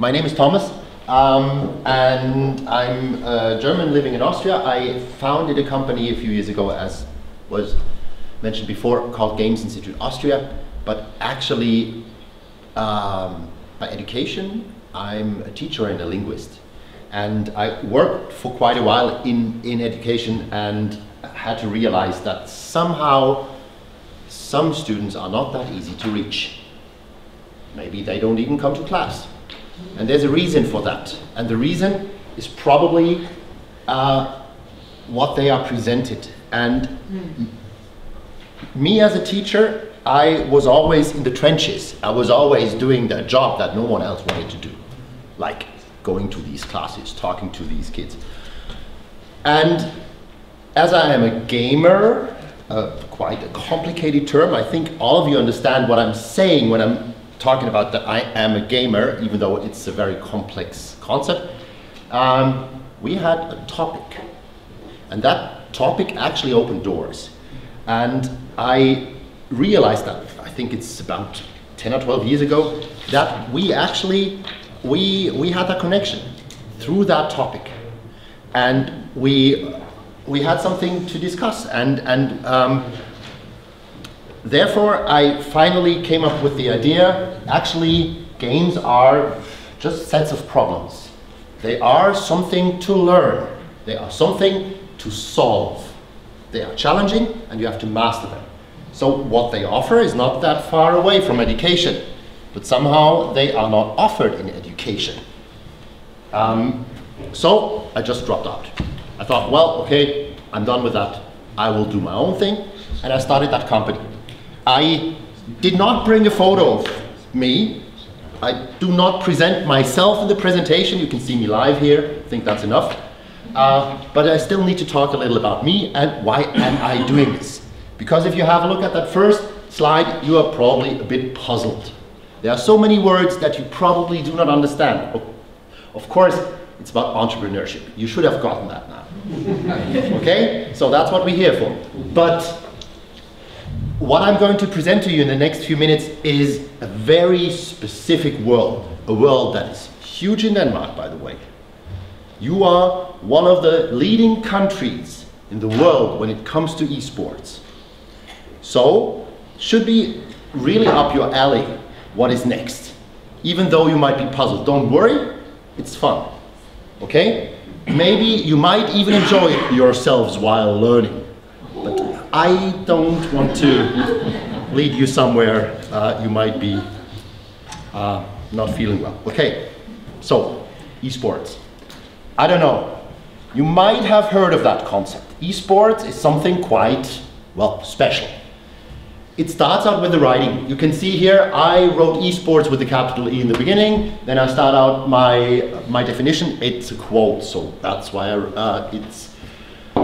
my name is Thomas, um, and I'm a German living in Austria. I founded a company a few years ago, as was mentioned before, called Games Institute Austria. But actually, um, by education, I'm a teacher and a linguist. And I worked for quite a while in, in education and had to realize that somehow some students are not that easy to reach. Maybe they don't even come to class. And there's a reason for that. And the reason is probably uh, what they are presented. And mm. me as a teacher, I was always in the trenches. I was always doing the job that no one else wanted to do. Like going to these classes, talking to these kids. And as I am a gamer, uh, quite a complicated term, I think all of you understand what I'm saying when I'm talking about that I am a gamer, even though it's a very complex concept. Um, we had a topic, and that topic actually opened doors. And I realized that, I think it's about 10 or 12 years ago, that we actually, we, we had that connection through that topic. And we, we had something to discuss. And, and um, therefore, I finally came up with the idea, actually, games are just sets of problems. They are something to learn. They are something to solve. They are challenging and you have to master them. So what they offer is not that far away from education, but somehow they are not offered in education. Um, so I just dropped out. I thought, well, okay, I'm done with that. I will do my own thing. And I started that company. I did not bring a photo of me. I do not present myself in the presentation. You can see me live here. I think that's enough. Uh, but I still need to talk a little about me and why am I doing this. Because if you have a look at that first slide, you are probably a bit puzzled. There are so many words that you probably do not understand. Of course, it's about entrepreneurship. You should have gotten that now. okay? So that's what we're here for. But what I'm going to present to you in the next few minutes is a very specific world, a world that is huge in Denmark, by the way. You are one of the leading countries in the world when it comes to esports. So, should be really up your alley what is next. Even though you might be puzzled, don't worry, it's fun. Okay? Maybe you might even enjoy yourselves while learning. But I don't want to lead you somewhere uh, you might be uh, not feeling well. Okay, so esports. I don't know. You might have heard of that concept. Esports is something quite, well, special. It starts out with the writing. You can see here, I wrote esports with a capital E in the beginning. Then I start out my, my definition. It's a quote, so that's why I, uh, it's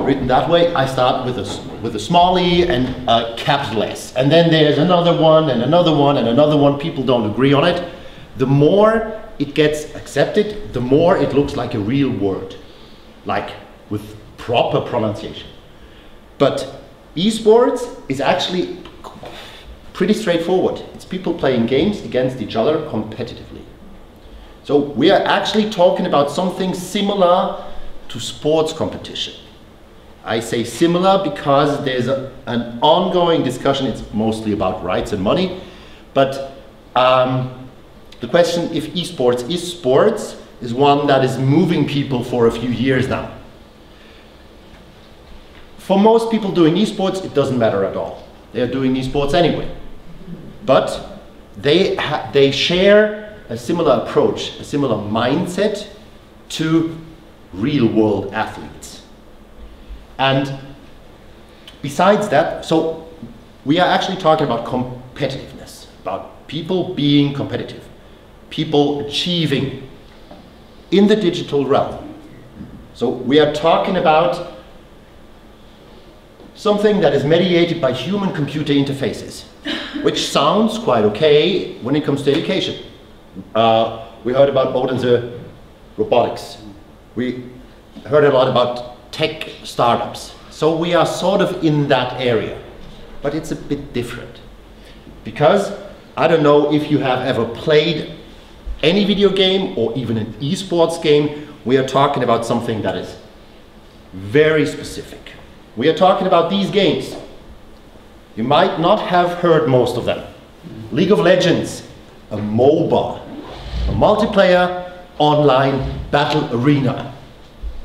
written that way, I start with a, with a small e and a capital S. And then there's another one and another one and another one. People don't agree on it. The more it gets accepted, the more it looks like a real word, like with proper pronunciation. But esports is actually pretty straightforward. It's people playing games against each other competitively. So we are actually talking about something similar to sports competition. I say similar because there's a, an ongoing discussion. It's mostly about rights and money. But um, the question if esports is sports is one that is moving people for a few years now. For most people doing esports, it doesn't matter at all. They are doing esports anyway. But they, they share a similar approach, a similar mindset to real world athletes. And besides that, so we are actually talking about competitiveness, about people being competitive, people achieving in the digital realm. So we are talking about something that is mediated by human-computer interfaces, which sounds quite okay when it comes to education. Uh, we heard about Odense robotics. We heard a lot about tech startups. So we are sort of in that area, but it's a bit different. Because I don't know if you have ever played any video game or even an esports game, we are talking about something that is very specific. We are talking about these games. You might not have heard most of them. League of Legends, a MOBA, a multiplayer online battle arena.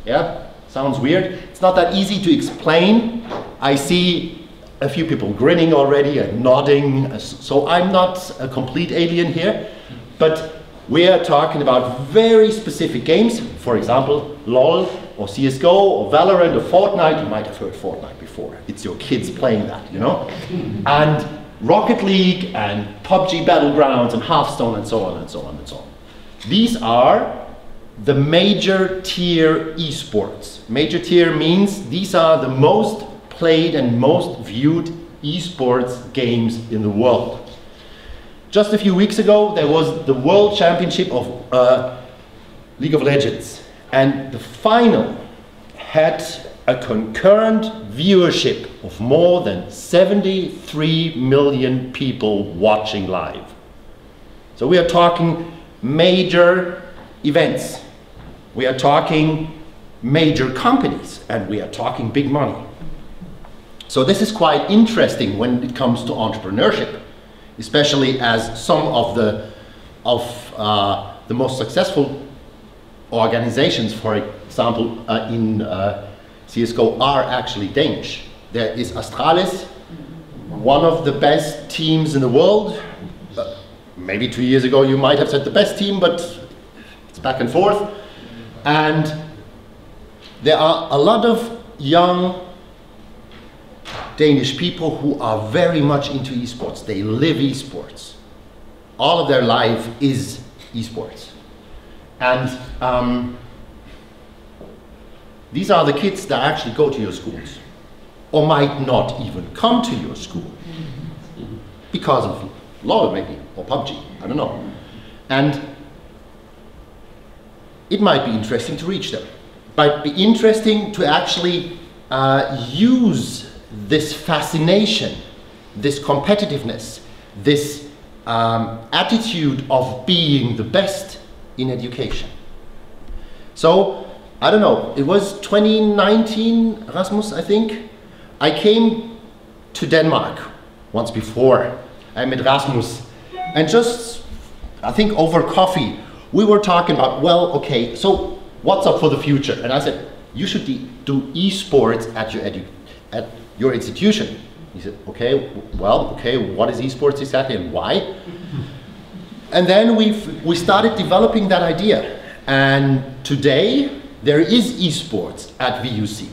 Yeah, sounds weird. It's not that easy to explain. I see a few people grinning already and nodding, uh, so I'm not a complete alien here, but we are talking about very specific games, for example, LOL or CSGO or Valorant or Fortnite. You might have heard Fortnite before. It's your kids playing that, you know? and Rocket League and PUBG Battlegrounds and Hearthstone and so on and so on and so on. These are the major tier esports. Major tier means these are the most played and most viewed esports games in the world. Just a few weeks ago, there was the World Championship of uh, League of Legends, and the final had a concurrent viewership of more than 73 million people watching live. So we are talking major events. We are talking major companies, and we are talking big money. So this is quite interesting when it comes to entrepreneurship especially as some of the, of, uh, the most successful organizations, for example, uh, in uh, CSGO are actually Danish. There is Astralis, one of the best teams in the world. Uh, maybe two years ago you might have said the best team, but it's back and forth. And there are a lot of young Danish people who are very much into esports. They live esports. All of their life is esports. And um, these are the kids that actually go to your schools or might not even come to your school because of LOL maybe or PUBG, I don't know. And it might be interesting to reach them. Might be interesting to actually uh, use this fascination, this competitiveness, this um, attitude of being the best in education. So, I don't know, it was 2019, Rasmus, I think. I came to Denmark once before. I met Rasmus. And just, I think over coffee, we were talking about, well, okay, so what's up for the future? And I said, you should do esports at your, edu at your institution. He said, okay, well, okay, what is esports exactly and why? And then we we started developing that idea. And today, there is esports at VUC.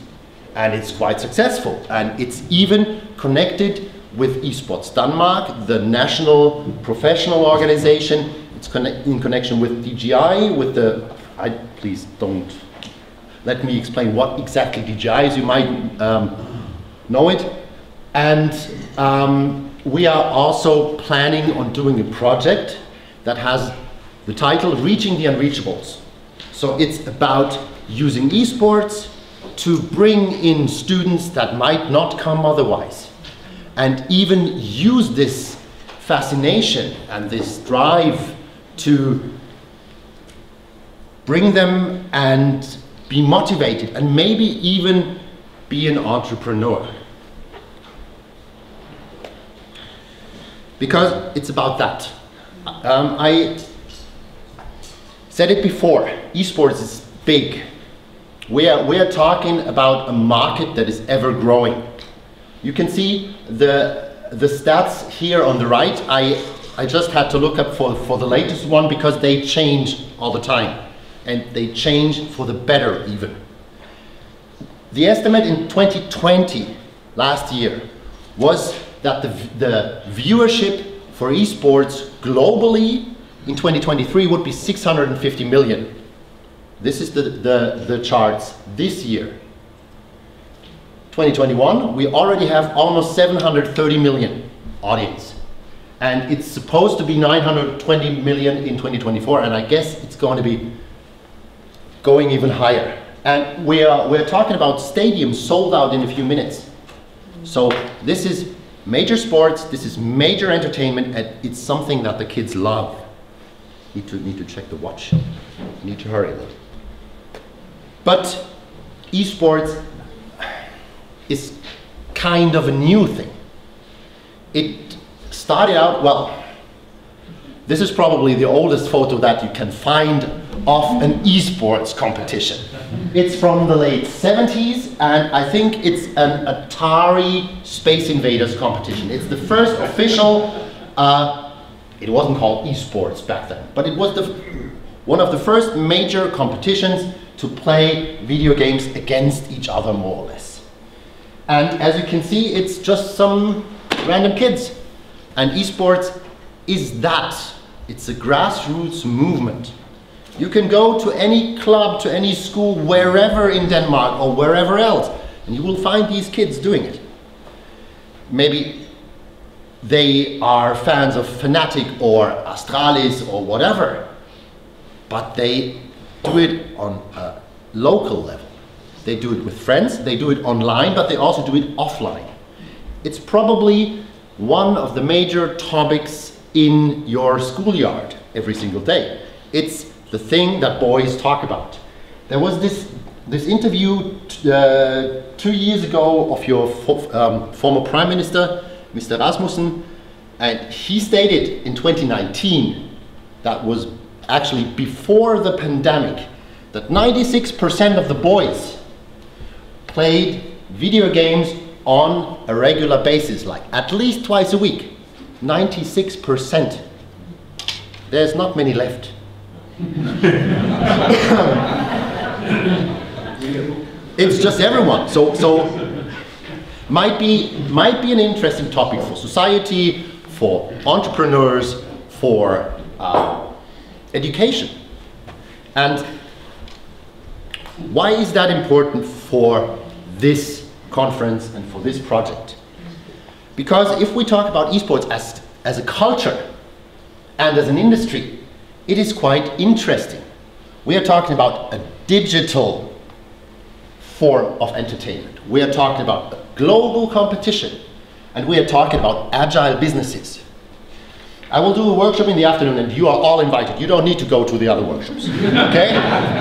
And it's quite successful. And it's even connected with Esports Denmark, the national professional organization. It's in connection with DGI, with the, I, please don't let me explain what exactly DGI is. You might um, know it. And um, we are also planning on doing a project that has the title Reaching the Unreachables. So it's about using esports to bring in students that might not come otherwise and even use this fascination and this drive to bring them and be motivated and maybe even be an entrepreneur. because it's about that. Um, I said it before, esports is big. We are, we are talking about a market that is ever growing. You can see the, the stats here on the right. I, I just had to look up for, for the latest one because they change all the time. And they change for the better even. The estimate in 2020, last year, was that the, the viewership for esports globally in 2023 would be 650 million. This is the, the, the charts this year. 2021, we already have almost 730 million audience. And it's supposed to be 920 million in 2024, and I guess it's going to be going even higher. And we are, we're talking about stadiums sold out in a few minutes. So this is major sports, this is major entertainment, and it's something that the kids love. Need to, need to check the watch. Need to hurry a little. But esports is kind of a new thing. It started out, well, this is probably the oldest photo that you can find of an esports competition. It's from the late 70s, and I think it's an Atari Space Invaders competition. It's the first official, uh, it wasn't called esports back then, but it was the, one of the first major competitions to play video games against each other, more or less. And as you can see, it's just some random kids. And esports is that. It's a grassroots movement. You can go to any club, to any school, wherever in Denmark or wherever else, and you will find these kids doing it. Maybe they are fans of Fnatic or Astralis or whatever, but they do it on a local level. They do it with friends, they do it online, but they also do it offline. It's probably one of the major topics in your schoolyard every single day. It's the thing that boys talk about. There was this, this interview uh, two years ago of your um, former Prime Minister, Mr. Rasmussen, and he stated in 2019, that was actually before the pandemic, that 96% of the boys played video games on a regular basis, like at least twice a week. 96%. There's not many left. it's just everyone. So, so might be might be an interesting topic for society, for entrepreneurs, for uh, education. And why is that important for this conference and for this project? Because if we talk about esports as, as a culture and as an industry, it is quite interesting. We are talking about a digital form of entertainment. We are talking about a global competition and we are talking about agile businesses. I will do a workshop in the afternoon and you are all invited. You don't need to go to the other workshops, okay?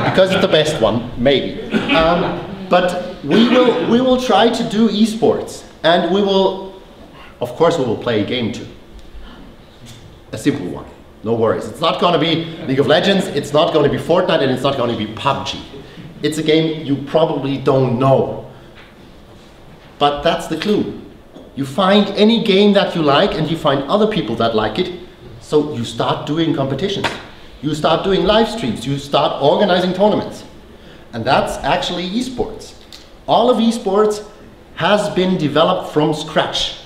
because it's the best one, maybe. Um, but we will, we will try to do esports and we will, of course we will play a game too. A simple one. No worries. It's not going to be League of Legends, it's not going to be Fortnite, and it's not going to be PUBG. It's a game you probably don't know. But that's the clue. You find any game that you like and you find other people that like it, so you start doing competitions. You start doing live streams, you start organizing tournaments. And that's actually esports. All of esports has been developed from scratch.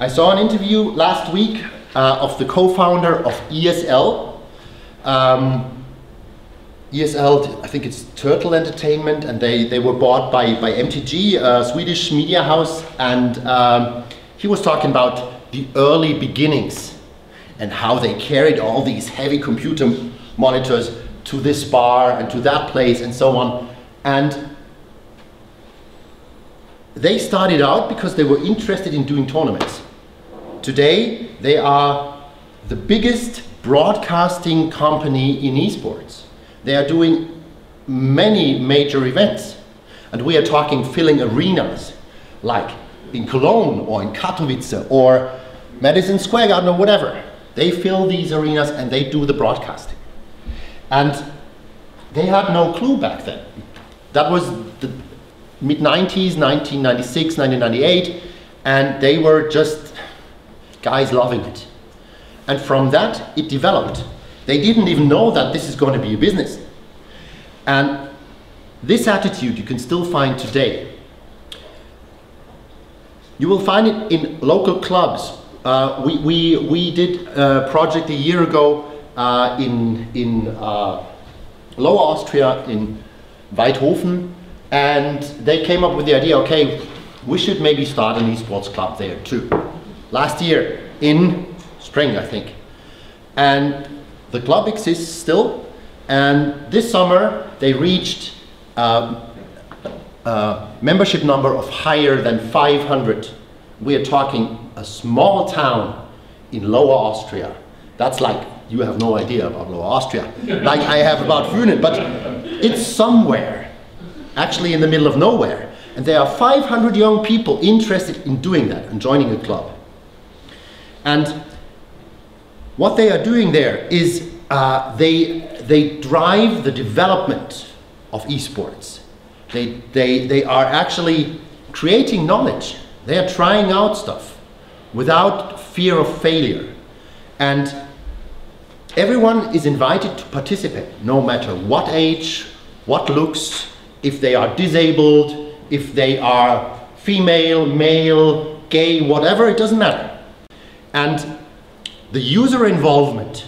I saw an interview last week uh, of the co-founder of ESL. Um, ESL, I think it's Turtle Entertainment, and they, they were bought by, by MTG, a Swedish media house, and um, he was talking about the early beginnings and how they carried all these heavy computer monitors to this bar and to that place and so on. And they started out because they were interested in doing tournaments. Today, they are the biggest broadcasting company in esports. They are doing many major events. And we are talking filling arenas, like in Cologne or in Katowice or Madison Square Garden or whatever. They fill these arenas and they do the broadcasting. And they had no clue back then. That was the mid 90s, 1996, 1998, and they were just guys loving it. And from that, it developed. They didn't even know that this is going to be a business. And this attitude you can still find today. You will find it in local clubs. Uh, we, we, we did a project a year ago uh, in, in uh, Lower Austria, in Waidhofen, and they came up with the idea, okay, we should maybe start an esports club there too last year in spring, I think. And the club exists still. And this summer they reached um, a membership number of higher than 500. We are talking a small town in Lower Austria. That's like you have no idea about Lower Austria, like I have about Funen, but it's somewhere, actually in the middle of nowhere. And there are 500 young people interested in doing that and joining a club. And what they are doing there is uh, they, they drive the development of esports. They, they, they are actually creating knowledge. They are trying out stuff without fear of failure. And everyone is invited to participate, no matter what age, what looks, if they are disabled, if they are female, male, gay, whatever, it doesn't matter. And the user involvement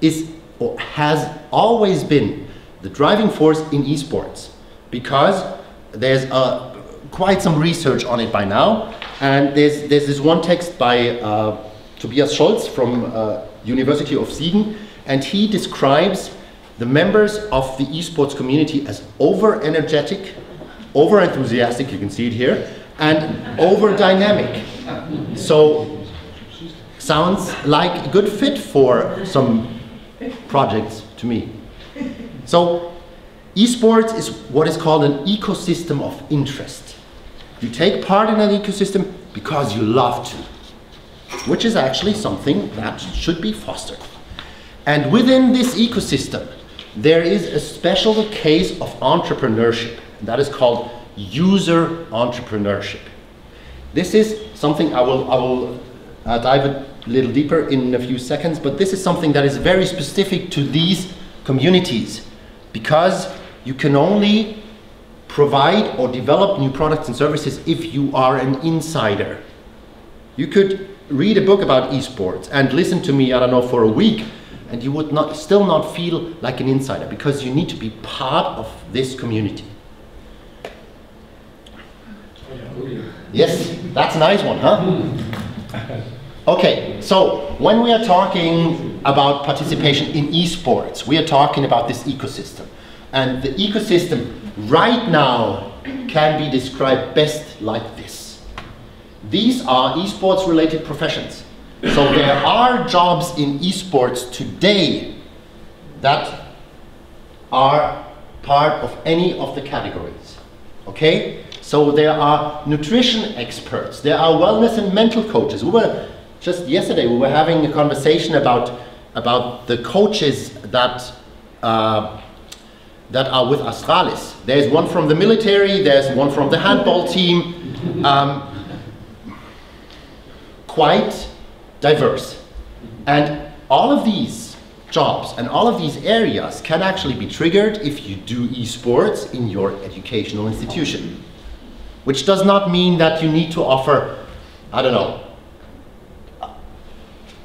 is or has always been the driving force in esports. Because there's a, quite some research on it by now. And there's, there's this one text by uh, Tobias Scholz from uh, University of Siegen. And he describes the members of the esports community as over energetic, over enthusiastic, you can see it here, and over dynamic. So sounds like a good fit for some projects to me. So esports is what is called an ecosystem of interest. You take part in an ecosystem because you love to, which is actually something that should be fostered. And within this ecosystem, there is a special case of entrepreneurship. That is called user entrepreneurship. This is something I will, I will uh, dive a little deeper in a few seconds, but this is something that is very specific to these communities because you can only provide or develop new products and services if you are an insider. You could read a book about esports and listen to me, I don't know, for a week, and you would not, still not feel like an insider because you need to be part of this community. Yes, that's a nice one, huh? Okay, so when we are talking about participation in esports, we are talking about this ecosystem. And the ecosystem right now can be described best like this. These are esports related professions. So there are jobs in esports today that are part of any of the categories. Okay? So there are nutrition experts, there are wellness and mental coaches. We were just yesterday we were having a conversation about about the coaches that uh, that are with Astralis. There's one from the military, there's one from the handball team. Um, quite diverse. And all of these jobs and all of these areas can actually be triggered if you do esports in your educational institution. Which does not mean that you need to offer, I don't know,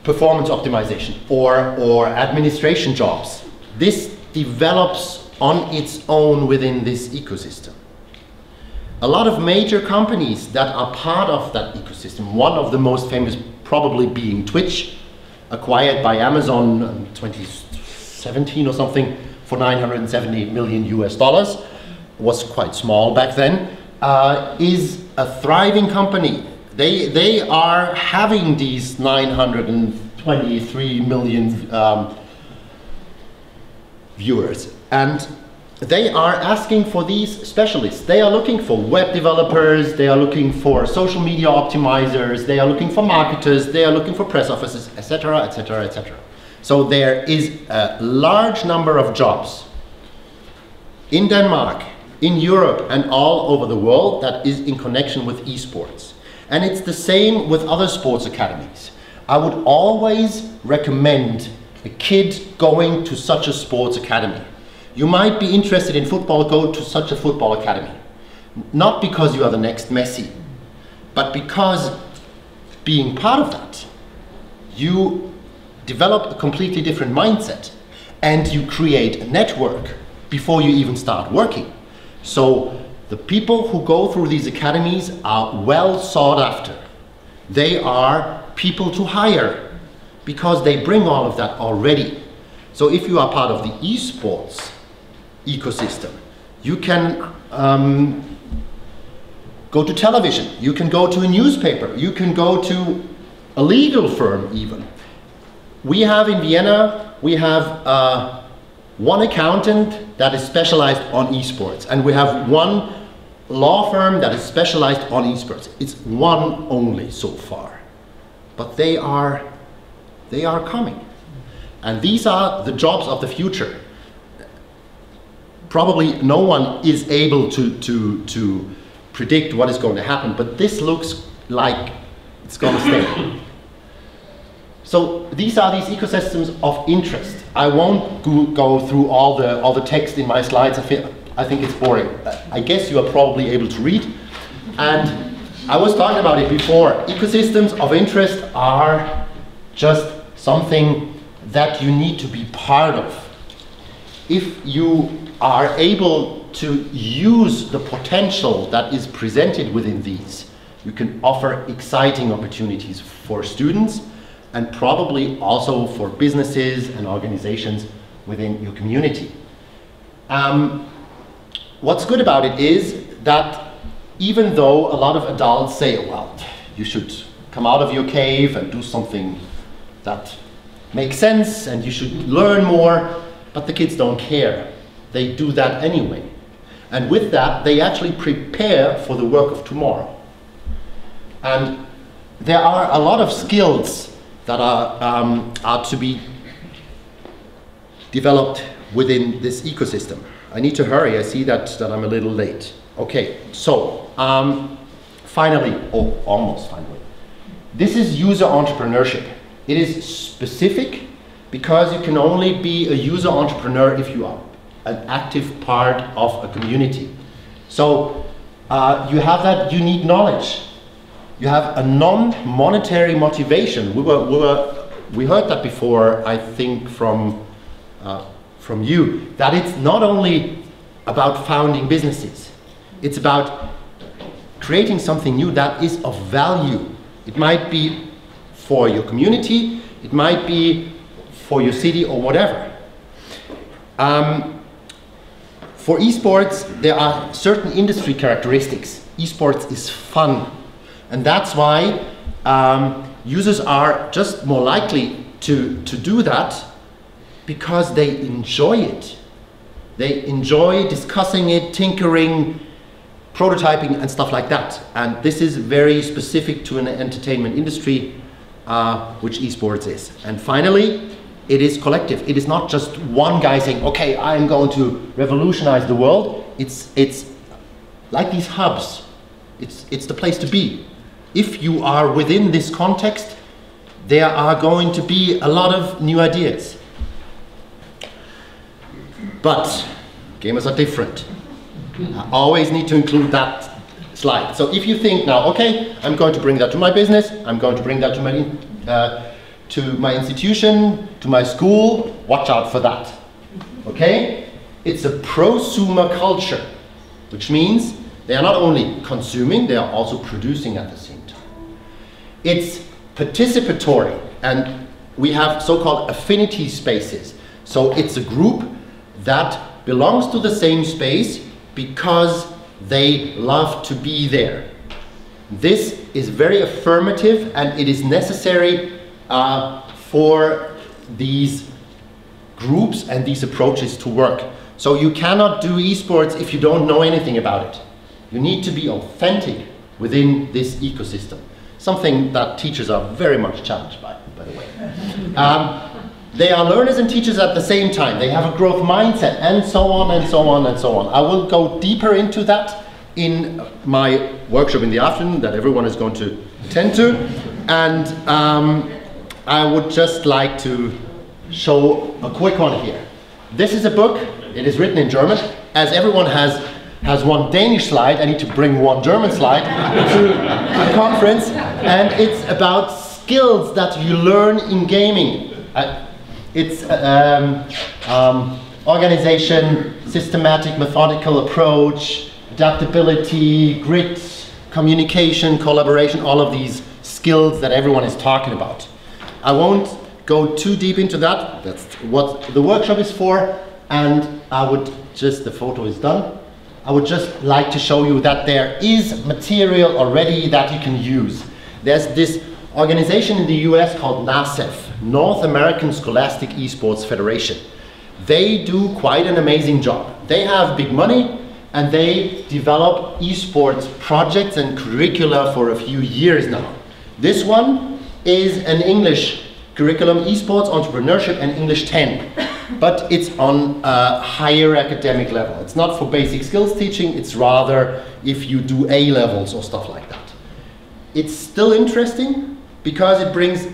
performance optimization or, or administration jobs. This develops on its own within this ecosystem. A lot of major companies that are part of that ecosystem, one of the most famous probably being Twitch, acquired by Amazon in 2017 or something for 970 million US dollars, was quite small back then, uh, is a thriving company they, they are having these 923 million um, viewers and they are asking for these specialists. They are looking for web developers, they are looking for social media optimizers, they are looking for marketers, they are looking for press offices, etc., etc., etc. So there is a large number of jobs in Denmark, in Europe, and all over the world that is in connection with esports. And it's the same with other sports academies. I would always recommend a kid going to such a sports academy. You might be interested in football, go to such a football academy. Not because you are the next Messi, but because being part of that, you develop a completely different mindset and you create a network before you even start working. So the people who go through these academies are well sought after. They are people to hire because they bring all of that already. So if you are part of the esports ecosystem, you can um, go to television, you can go to a newspaper, you can go to a legal firm even. we have in Vienna, we have uh, one accountant that is specialized on esports, and we have one law firm that is specialized on esports. It's one only so far, but they are, they are coming. And these are the jobs of the future. Probably no one is able to, to, to predict what is going to happen, but this looks like it's going to stay. So these are these ecosystems of interest. I won't go, through all the, all the text in my slides. I, feel, I think it's boring. I guess you are probably able to read. And I was talking about it before. Ecosystems of interest are just something that you need to be part of. If you are able to use the potential that is presented within these, you can offer exciting opportunities for students and probably also for businesses and organizations within your community. Um, what's good about it is that even though a lot of adults say, well, you should come out of your cave and do something that makes sense and you should learn more, but the kids don't care. They do that anyway. And with that, they actually prepare for the work of tomorrow. And there are a lot of skills that are, um, are to be developed within this ecosystem. I need to hurry, I see that, that I'm a little late. Okay, so um, finally, or oh, almost finally, this is user entrepreneurship. It is specific because you can only be a user entrepreneur if you are an active part of a community. So uh, you have that unique knowledge you have a non-monetary motivation. We were, we were, we heard that before, I think, from, uh, from you, that it's not only about founding businesses, it's about creating something new that is of value. It might be for your community, it might be for your city or whatever. Um, for esports, there are certain industry characteristics. Esports is fun, and that's why um, users are just more likely to, to do that because they enjoy it. They enjoy discussing it, tinkering, prototyping and stuff like that. And this is very specific to an entertainment industry, uh, which esports is. And finally, it is collective. It is not just one guy saying, okay, I'm going to revolutionize the world. It's, it's like these hubs. It's, it's the place to be if you are within this context, there are going to be a lot of new ideas. But gamers are different. I always need to include that slide. So if you think now, okay, I'm going to bring that to my business, I'm going to bring that to my, uh, to my institution, to my school, watch out for that. Okay? It's a prosumer culture, which means they are not only consuming, they are also producing at the same it's participatory and we have so-called affinity spaces. So it's a group that belongs to the same space because they love to be there. This is very affirmative and it is necessary uh, for these groups and these approaches to work. So you cannot do esports if you don't know anything about it. You need to be authentic within this ecosystem something that teachers are very much challenged by, by the way. Um, they are learners and teachers at the same time. They have a growth mindset and so on and so on and so on. I will go deeper into that in my workshop in the afternoon that everyone is going to attend to. And um, I would just like to show a quick one here. This is a book. It is written in German. As everyone has has one Danish slide, I need to bring one German slide to the conference, and it's about skills that you learn in gaming. Uh, it's um, um, organization, systematic, methodical approach, adaptability, grit, communication, collaboration, all of these skills that everyone is talking about. I won't go too deep into that. That's what the workshop is for. And I would just, the photo is done. I would just like to show you that there is material already that you can use. There's this organization in the US called NASEF, North American Scholastic Esports Federation. They do quite an amazing job. They have big money and they develop esports projects and curricula for a few years now. This one is an English curriculum, esports, entrepreneurship, and English 10. But it's on a higher academic level. It's not for basic skills teaching, it's rather if you do A levels or stuff like that. It's still interesting because it brings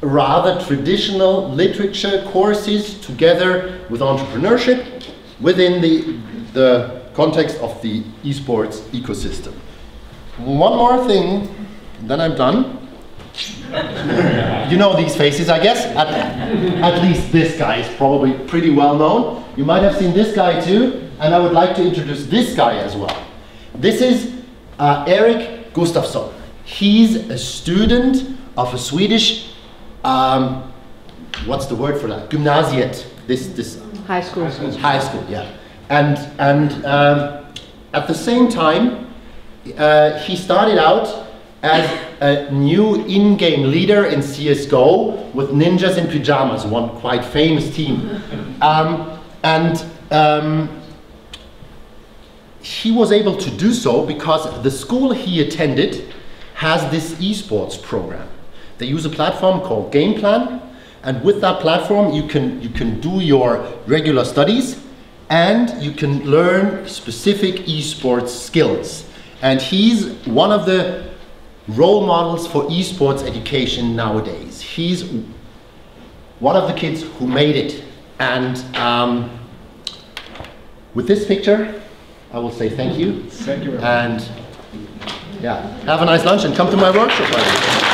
rather traditional literature courses together with entrepreneurship within the, the context of the esports ecosystem. One more thing, then I'm done. you know these faces, I guess. At, at, least this guy is probably pretty well known. You might have seen this guy too, and I would like to introduce this guy as well. This is uh, Erik Gustafsson. He's a student of a Swedish, um, what's the word for that? Gymnasiet. This, this high school. High school, yeah. And, and um, at the same time, uh, he started out as a new in-game leader in CSGO with Ninjas in Pyjamas, one quite famous team. Um, and um, he was able to do so because the school he attended has this esports program. They use a platform called GamePlan, and with that platform you can, you can do your regular studies and you can learn specific esports skills. And he's one of the role models for esports education nowadays. He's one of the kids who made it. And um, with this picture, I will say thank you. Thank you. And yeah, have a nice lunch and come to my workshop.